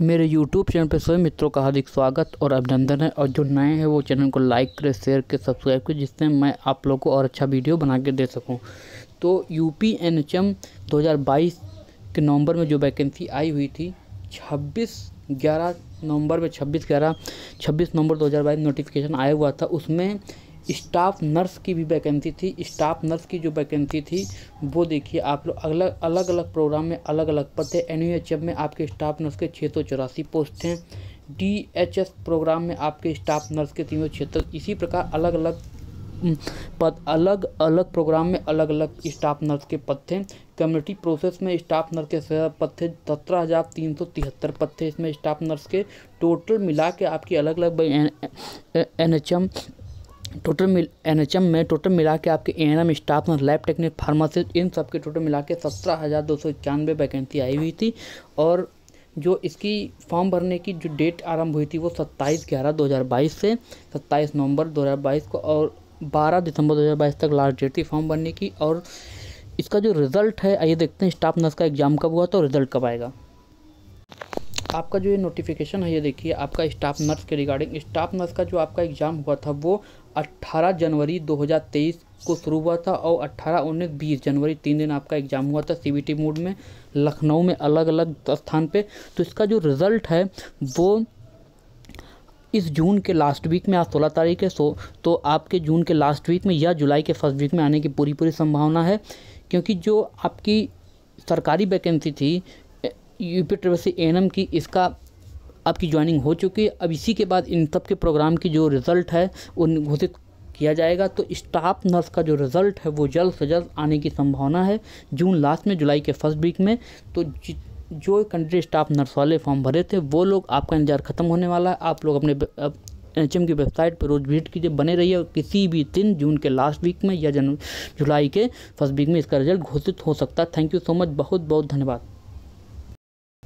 मेरे YouTube channel पर सभी मित्रों का हार्दिक स्वागत और अभिनंदन है। और जो नए हैं, वो चैनल को लाइक करें शेयर करें सब्सक्राइब करें, जिससे मैं आप लोगों को और अच्छा वीडियो बना के दे सकूँ। तो U P N H M दो हज़ार बाईस के नवंबर में जो वैकेंसी आई हुई थी, छब्बीस ग्यारह नवंबर में, छब्बीस ग्यारह, छब्बीस नवंबर दो नोटिफिकेशन आया हुआ था। उसमें स्टाफ नर्स की भी वैकेंसी थी, स्टाफ नर्स की जो वैकेंसी थी, वो देखिए आप लोग अलग अलग अलग प्रोग्राम में अलग अलग पद थे एन में आपके स्टाफ नर्स के छः सौ चौरासी पोस्ट थे डी एच एस प्रोग्राम में आपके स्टाफ नर्स के तीन सौ छिहत्तर। इसी प्रकार अलग अलग पद अलग अलग प्रोग्राम में अलग अलग स्टाफ नर्स के पद थे। कम्युनिटी प्रोसेस में स्टाफ नर्स के पद थे सत्रह हज़ार तीन सौ तिहत्तर पद थे। इसमें स्टाफ नर्स के टोटल मिला के आपकी अलग अलग एन एच एम टोटल मिल एनएचएम में टोटल मिला के आपके A N M staff nurse lab technic pharmacist इन सब के टोटल मिला के सत्रह हज़ार दो सौ इक्यानवे वैकेंसी आई हुई थी और जो इसकी फॉर्म भरने की जो डेट आरंभ हुई थी वो सत्ताईस ग्यारह दो हज़ार बाईस से सत्ताईस नवंबर दो हज़ार बाईस को और बारह दिसंबर दो हज़ार बाईस तक लास्ट डेट थी फॉर्म भरने की और इसका जो रिज़ल्ट है, आइए देखते हैं स्टाफ नर्स का एग्ज़ाम कब हुआ तो रिज़ल्ट कब आएगा? आपका जो ये नोटिफिकेशन है, ये देखिए, आपका स्टाफ नर्स के रिगार्डिंग स्टाफ नर्स का जो आपका एग्ज़ाम हुआ था, वो 18 जनवरी 2023 को शुरू हुआ था और 18 उन्नीस बीस जनवरी तीन दिन आपका एग्ज़ाम हुआ था सीबीटी मोड में, लखनऊ में अलग अलग स्थान पे। तो इसका जो रिज़ल्ट है, वो इस जून के लास्ट वीक में, आज सोलह तारीख है, सो तो आपके जून के लास्ट वीक में या जुलाई के फ़र्स्ट वीक में आने की पूरी पूरी संभावना है, क्योंकि जो आपकी सरकारी वैकेंसी थी यूपी ट्रेवसी एन की इसका आपकी ज्वाइनिंग हो चुकी है। अब इसी के बाद इन सब के प्रोग्राम की जो रिज़ल्ट है, वो घोषित किया जाएगा। तो स्टाफ नर्स का जो रिज़ल्ट है, वो जल्द से जल्द आने की संभावना है। जून लास्ट में, जुलाई के फ़र्स्ट वीक में। तो जो कंट्री स्टाफ नर्स वाले फॉर्म भरे थे, वो लोग आपका इंतज़ार ख़त्म होने वाला है। आप लोग अपने एन एच की वेबसाइट पर रोज़ विज़िट कीजिए। बने रहिए और किसी भी दिन जून के लास्ट वीक में या जुलाई के फ़र्स्ट वीक में इसका रिज़ल्ट घोषित हो सकता है। थैंक यू सो मच बहुत बहुत धन्यवाद।